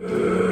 Uh...